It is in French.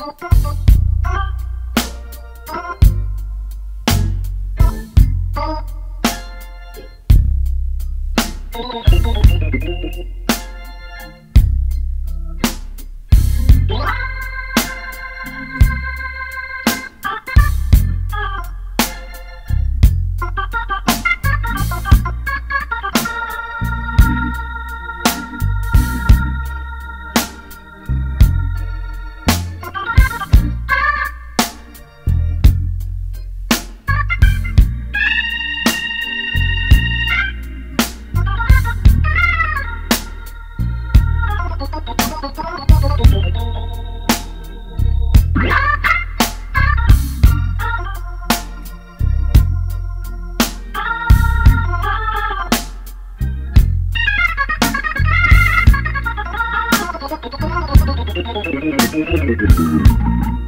Oh, Thank